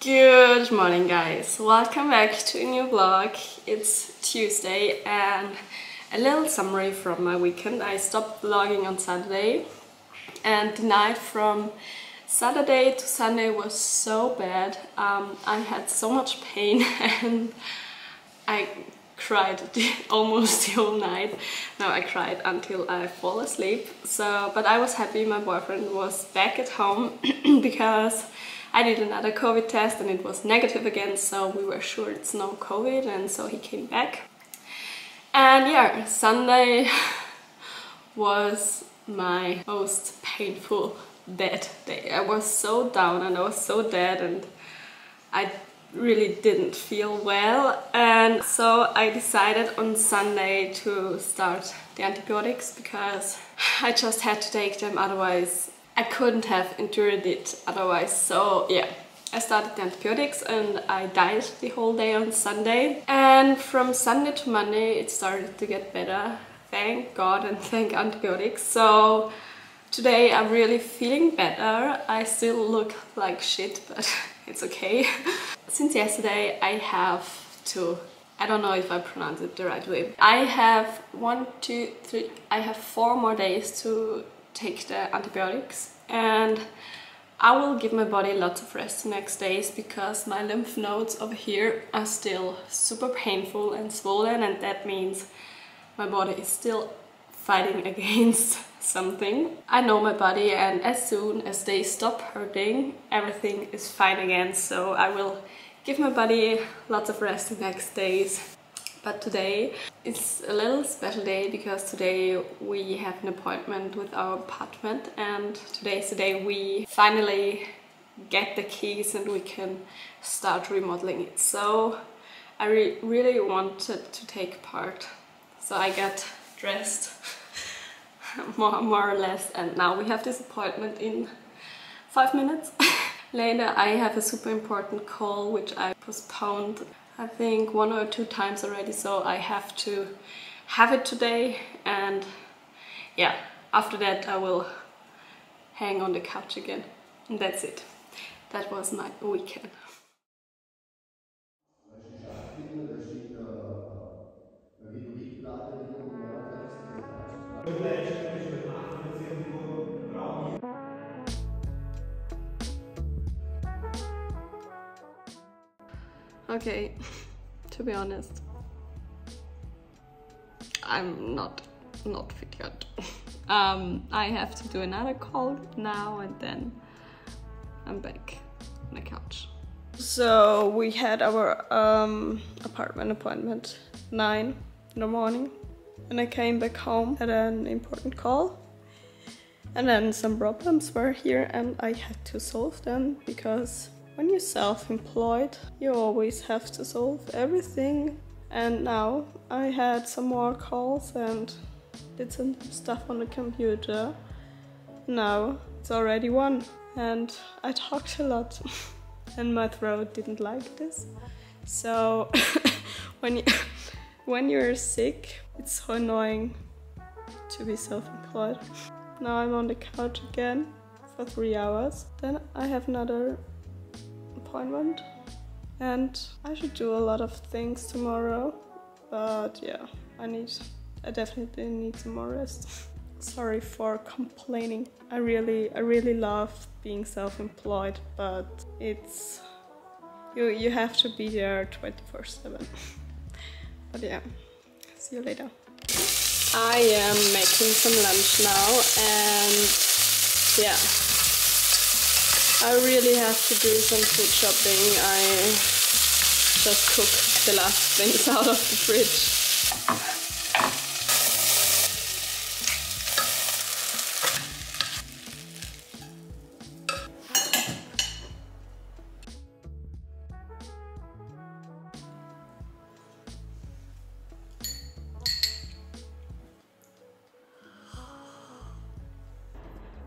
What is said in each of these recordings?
Good morning guys, welcome back to a new vlog. It's Tuesday and a little summary from my weekend. I stopped vlogging on Saturday and the night from Saturday to Sunday was so bad. Um, I had so much pain and I cried almost the whole night. No, I cried until I fall asleep. So, but I was happy my boyfriend was back at home because I did another COVID test and it was negative again, so we were sure it's no COVID and so he came back. And yeah, Sunday was my most painful dead day. I was so down and I was so dead and I really didn't feel well and so I decided on Sunday to start the antibiotics because I just had to take them otherwise I couldn't have endured it otherwise. So yeah I started the antibiotics and I died the whole day on Sunday. And from Sunday to Monday it started to get better. Thank god and thank antibiotics. So today I'm really feeling better. I still look like shit but it's okay. Since yesterday I have to, I don't know if I pronounce it the right way. I have one, two, three, I have four more days to take the antibiotics and I will give my body lots of rest the next days because my lymph nodes over here are still super painful and swollen and that means my body is still fighting against something. I know my body and as soon as they stop hurting, everything is fine again. So I will give my body lots of rest the next days. But today is a little special day because today we have an appointment with our apartment and today is the day we finally get the keys and we can start remodeling it. So I re really wanted to take part. So I got dressed more, more or less and now we have this appointment in five minutes. Later I have a super important call which I postponed I think one or two times already so I have to have it today and yeah after that I will hang on the couch again and that's it. That was my weekend. Okay, to be honest, I'm not not fit yet. um, I have to do another call now and then I'm back on the couch. So we had our um, apartment appointment nine in the morning and I came back home had an important call and then some problems were here and I had to solve them because when you're self-employed, you always have to solve everything. And now I had some more calls and did some stuff on the computer. Now it's already one and I talked a lot and my throat didn't like this. So when you when you're sick, it's so annoying to be self-employed. Now I'm on the couch again for three hours. Then I have another appointment. And I should do a lot of things tomorrow but yeah I need I definitely need some more rest. Sorry for complaining. I really I really love being self-employed but it's you you have to be there 24 7 but yeah see you later. I am making some lunch now and yeah I really have to do some food shopping. I just cooked the last things out of the fridge.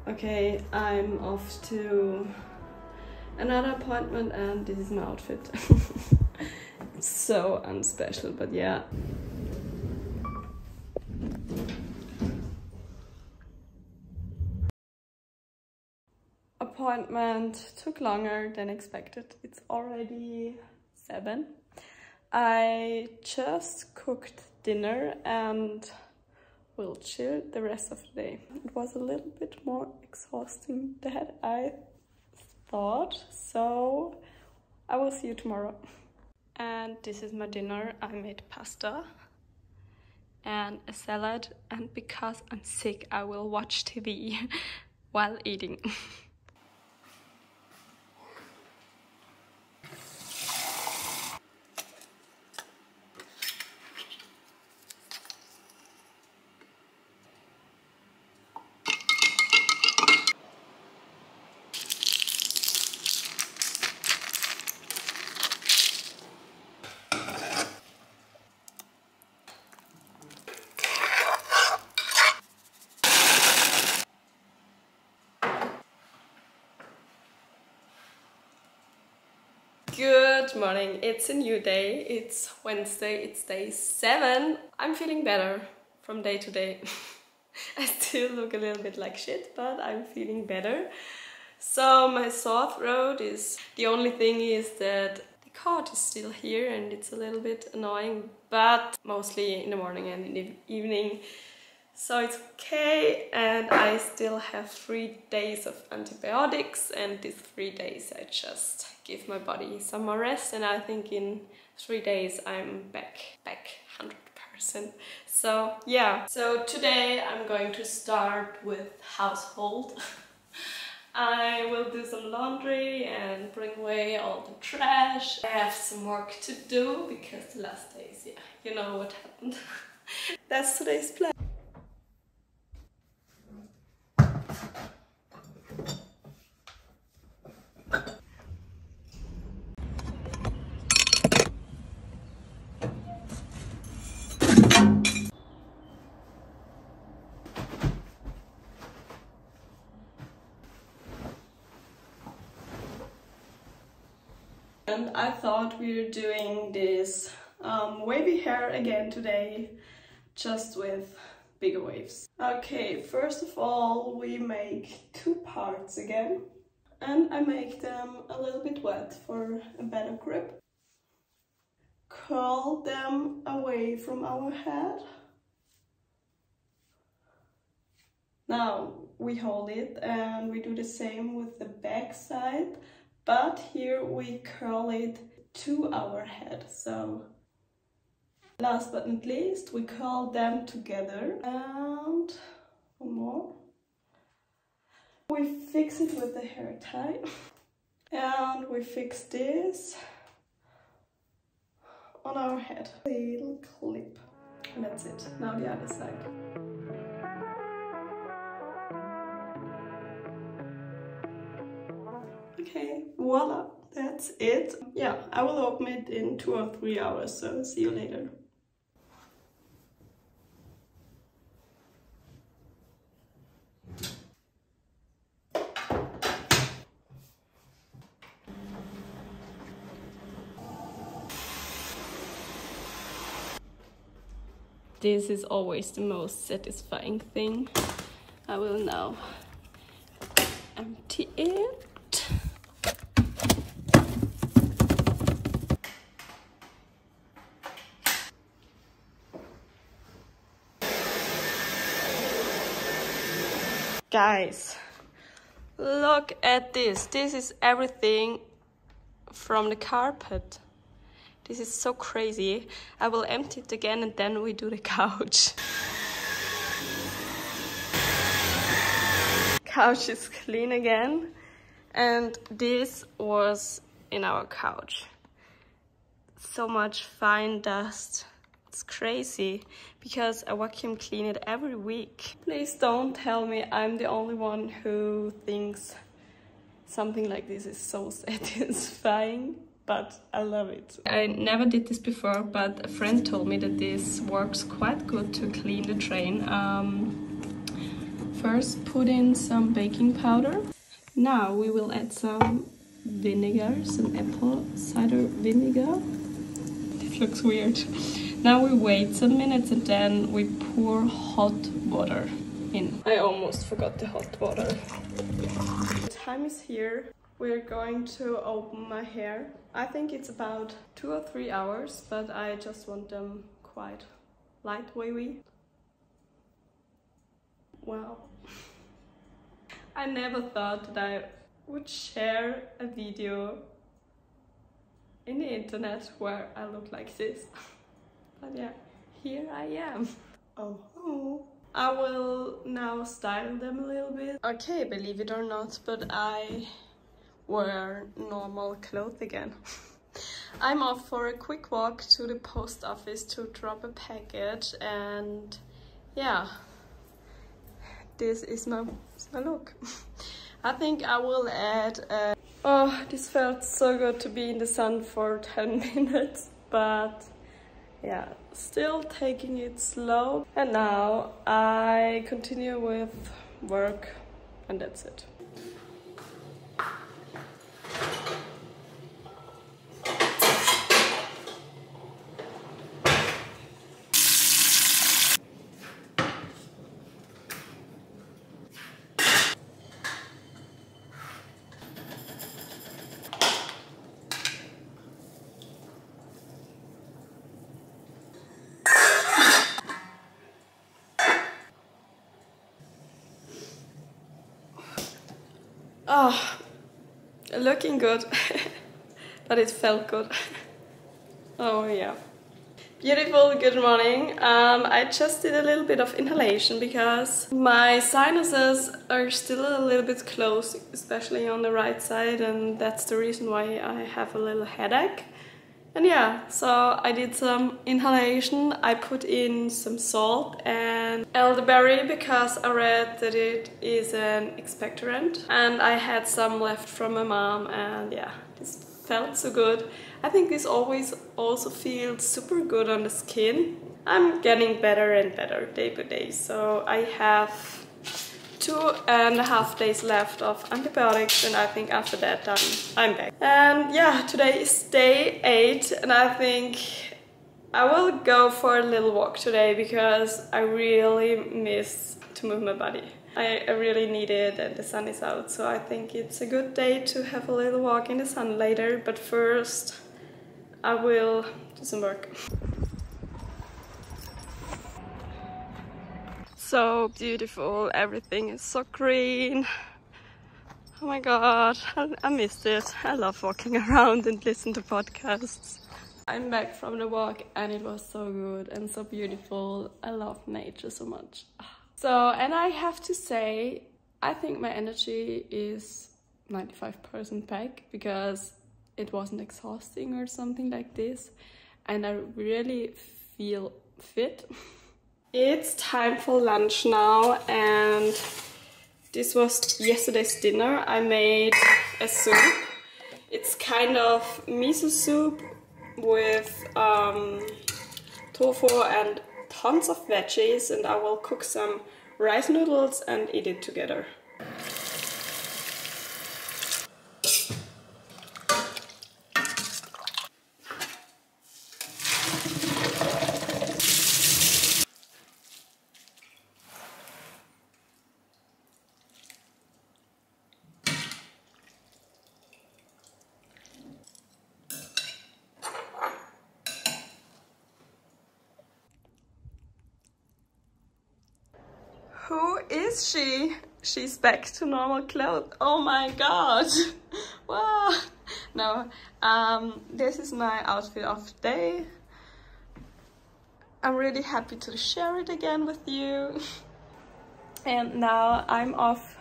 Okay, I'm off to another appointment and this is my outfit. so unspecial, but yeah. appointment took longer than expected. It's already seven. I just cooked dinner and will chill the rest of the day. It was a little bit more exhausting than I thought, so I will see you tomorrow. And this is my dinner. I made pasta and a salad and because I'm sick I will watch TV while eating. Morning, it's a new day, it's Wednesday, it's day 7. I'm feeling better from day to day. I still look a little bit like shit, but I'm feeling better. So my sore throat is... The only thing is that the cold is still here and it's a little bit annoying, but mostly in the morning and in the evening so it's okay and I still have three days of antibiotics and these three days I just give my body some more rest and I think in three days I'm back, back 100%. So yeah, so today I'm going to start with household. I will do some laundry and bring away all the trash. I have some work to do because the last days, yeah, you know what happened. That's today's plan. And I thought we were doing this um, wavy hair again today just with bigger waves. Okay, first of all we make two parts again and I make them a little bit wet for a better grip. Curl them away from our head. Now we hold it and we do the same with the back side but here we curl it to our head so last but not least we curl them together and one more. We fix it with the hair tie and we fix this on our head. Little clip and that's it. Now the other side voila, uh, that's it. Yeah, I will open it in two or three hours, so see you later. This is always the most satisfying thing. I will now empty it. Guys, look at this. This is everything from the carpet. This is so crazy. I will empty it again and then we do the couch. couch is clean again and this was in our couch. So much fine dust. It's crazy because I vacuum clean it every week. Please don't tell me I'm the only one who thinks something like this is so satisfying but I love it. I never did this before, but a friend told me that this works quite good to clean the train. Um, first put in some baking powder. Now we will add some vinegar, some apple cider vinegar. It looks weird. Now we wait some minutes and then we pour hot water in. I almost forgot the hot water. The time is here. We're going to open my hair. I think it's about two or three hours, but I just want them quite light wavy. Wow. I never thought that I would share a video in the internet where I look like this. but yeah, here I am. Oh. I will now style them a little bit. Okay, believe it or not, but I wear normal clothes again. I'm off for a quick walk to the post office to drop a package and yeah, this is my, my look. I think I will add a... Oh, this felt so good to be in the sun for 10 minutes, but yeah, still taking it slow. And now I continue with work and that's it. Oh, looking good. but it felt good. oh yeah. Beautiful, good morning. Um, I just did a little bit of inhalation because my sinuses are still a little bit closed, especially on the right side, and that's the reason why I have a little headache. And yeah, so I did some inhalation. I put in some salt and elderberry because I read that it is an expectorant. And I had some left from my mom and yeah, this felt so good. I think this always also feels super good on the skin. I'm getting better and better day by day. So I have two and a half days left of antibiotics and I think after that I'm, I'm back. And yeah, today is day 8 and I think I will go for a little walk today because I really miss to move my body. I, I really need it and the sun is out so I think it's a good day to have a little walk in the sun later but first I will do some work. So beautiful. Everything is so green. Oh my god, I, I missed it. I love walking around and listen to podcasts. I'm back from the walk and it was so good and so beautiful. I love nature so much. So, and I have to say, I think my energy is 95% back because it wasn't exhausting or something like this. And I really feel fit. It's time for lunch now and this was yesterday's dinner. I made a soup. It's kind of miso soup with um, tofu and tons of veggies and I will cook some rice noodles and eat it together. Who is she? She's back to normal clothes. Oh my god. wow. No, um, this is my outfit of day. I'm really happy to share it again with you. And now I'm off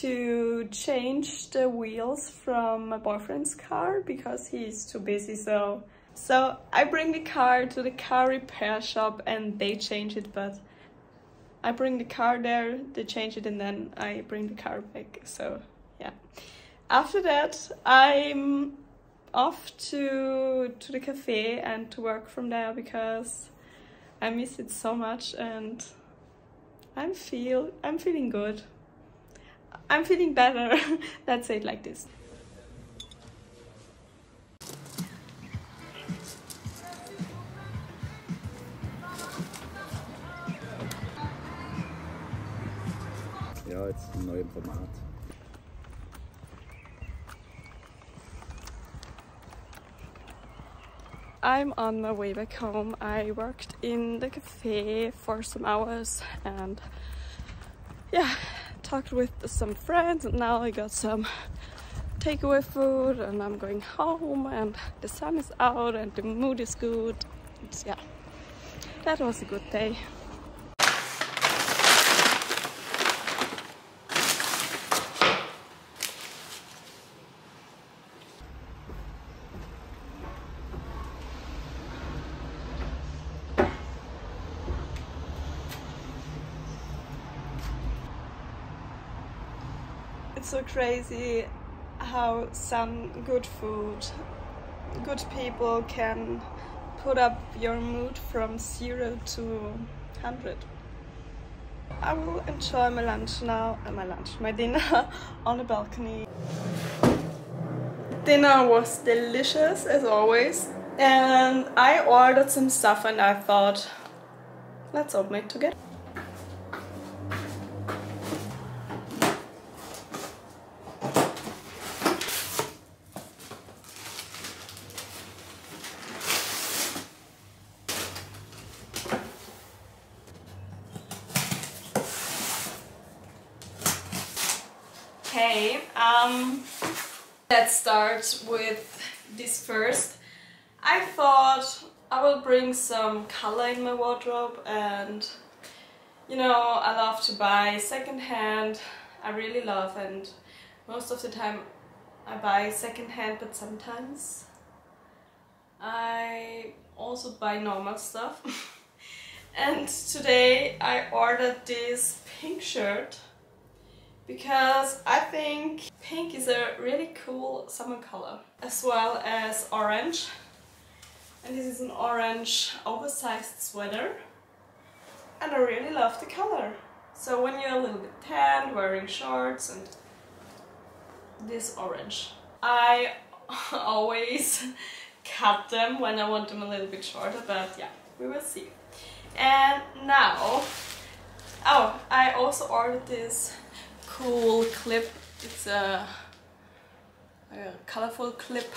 to change the wheels from my boyfriend's car because he's too busy so so I bring the car to the car repair shop and they change it but I bring the car there, they change it, and then I bring the car back. So yeah. After that, I'm off to to the cafe and to work from there because I miss it so much, and I'm feel I'm feeling good. I'm feeling better. Let's say it like this. ja, jetzt im neuen Format. I'm on my way back home. I worked in the cafe for some hours and yeah, talked with some friends and now I got some takeaway food and I'm going home and the sun is out and the mood is good. Yeah, that was a good day. It's so crazy how some good food, good people can put up your mood from zero to 100. I will enjoy my lunch now, and my lunch, my dinner on the balcony. Dinner was delicious as always and I ordered some stuff and I thought let's open it together. Okay, um, let's start with this first. I thought I will bring some color in my wardrobe and you know, I love to buy secondhand. I really love and most of the time I buy secondhand but sometimes I also buy normal stuff. and today I ordered this pink shirt because I think pink is a really cool summer color as well as orange. And this is an orange oversized sweater. And I really love the color. So when you're a little bit tan wearing shorts and this orange I always cut them when I want them a little bit shorter but yeah we will see. And now oh I also ordered this cool clip. It's a, a colorful clip.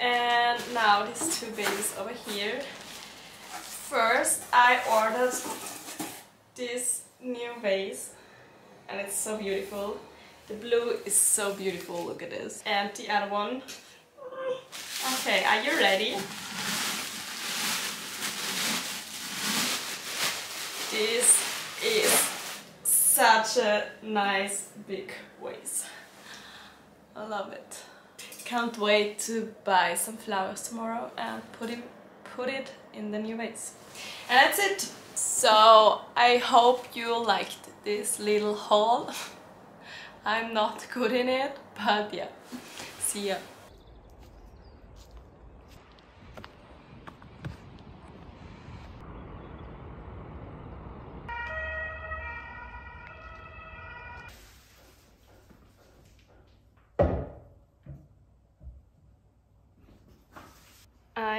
And now these two babies over here. First I ordered this new vase and it's so beautiful. The blue is so beautiful, look at this. And the other one. Okay, are you ready? This is such a nice big vase. I love it. Can't wait to buy some flowers tomorrow and put it, put it in the new vase. And that's it. So I hope you liked this little haul. I'm not good in it, but yeah. See ya.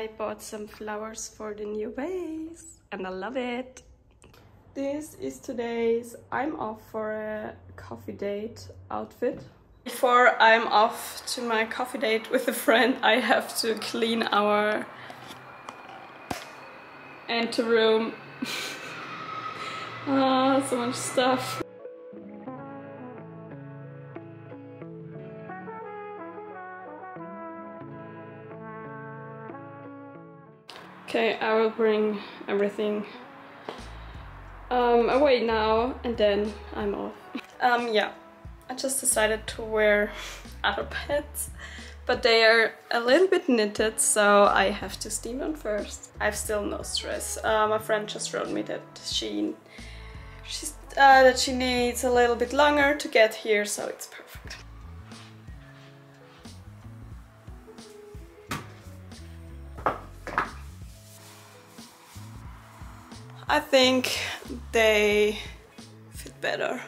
I bought some flowers for the new vase and I love it. This is today's I'm off for a coffee date outfit. Before I'm off to my coffee date with a friend, I have to clean our enter room. ah, so much stuff. Okay, I will bring everything um, away now and then I'm off. Um, yeah, I just decided to wear other pants, but they are a little bit knitted, so I have to steam them first. I have still no stress. Uh, my friend just wrote me that she, she's, uh, that she needs a little bit longer to get here, so it's perfect. I think they fit better.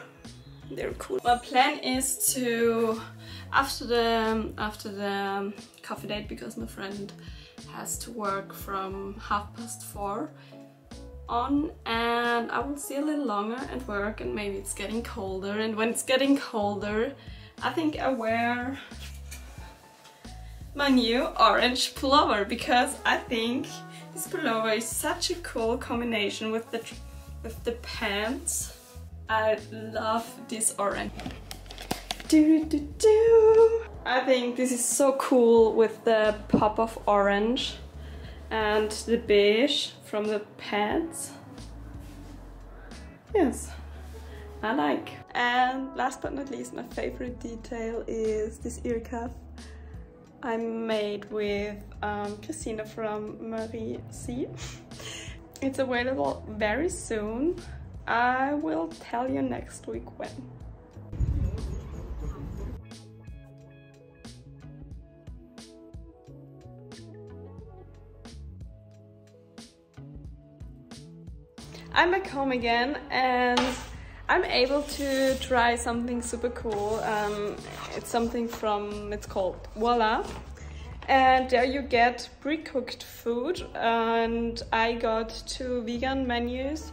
They're cool. My plan is to after the after the coffee date because my friend has to work from half past four on and I will see a little longer at work and maybe it's getting colder and when it's getting colder I think I wear my new orange pullover because I think this pullover is such a cool combination with the with the pants. I love this orange. Do, do, do. I think this is so cool with the pop of orange and the beige from the pants. Yes, I like. And last but not least, my favorite detail is this ear cuff I made with um, Christina from Marie C. it's available very soon. I will tell you next week when. I'm back home again and I'm able to try something super cool. Um, it's something from, it's called Voila. And there you get pre-cooked food and I got two vegan menus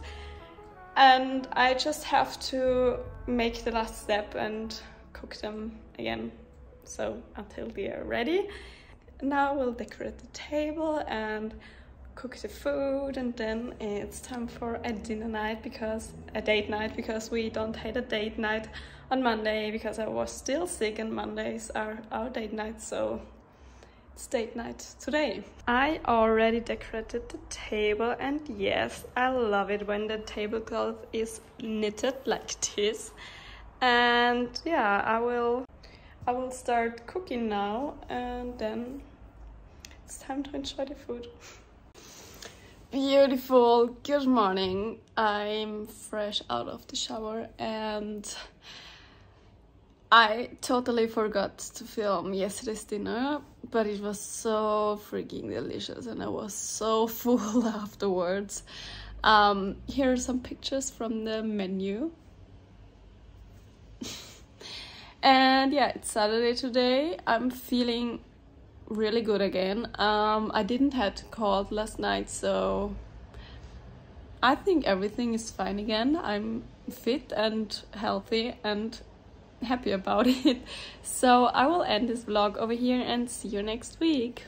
and I just have to make the last step and cook them again. So until they are ready. Now we'll decorate the table and cook the food and then eh, it's time for a dinner night because a date night because we don't have a date night on Monday because I was still sick and Mondays are our date night so it's date night today. I already decorated the table and yes I love it when the tablecloth is knitted like this and yeah I will I will start cooking now and then it's time to enjoy the food. Beautiful, good morning. I'm fresh out of the shower and I totally forgot to film yesterday's dinner, but it was so freaking delicious and I was so full afterwards. Um, here are some pictures from the menu. and yeah, it's Saturday today. I'm feeling really good again. Um, I didn't have to call last night, so I think everything is fine again. I'm fit and healthy and happy about it. So I will end this vlog over here and see you next week.